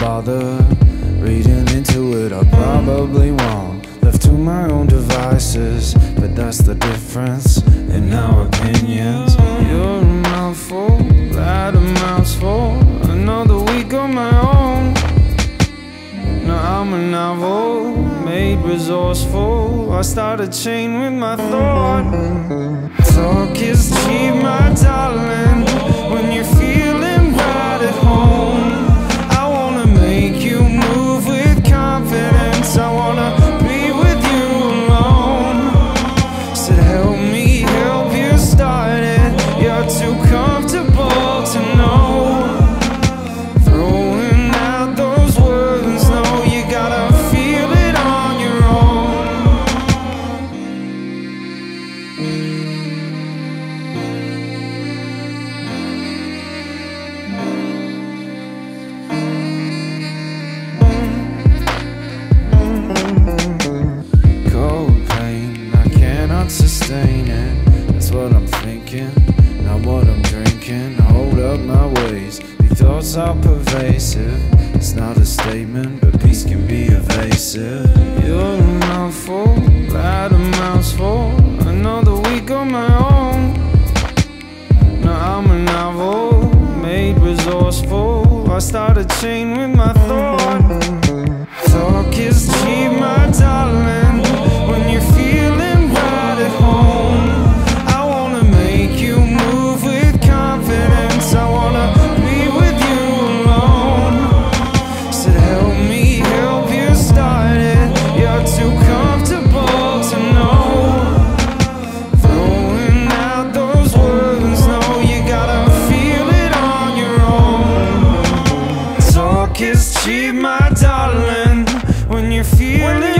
bother reading into it. I probably won't. Left to my own devices, but that's the difference in our opinions. You're a mouthful, that a mouthful. Another week on my own. Now I'm a novel, made resourceful. I start a chain with my thought. Talk is cheap, my darling. what I'm drinking. Hold up my ways These thoughts are pervasive. It's not a statement But peace can be evasive. You're a mouthful Loud a mouthful. Another week on my own. Now I'm a novel Made resourceful. I start a chain with my thought. Talk is cheap my darling, when you're feeling. When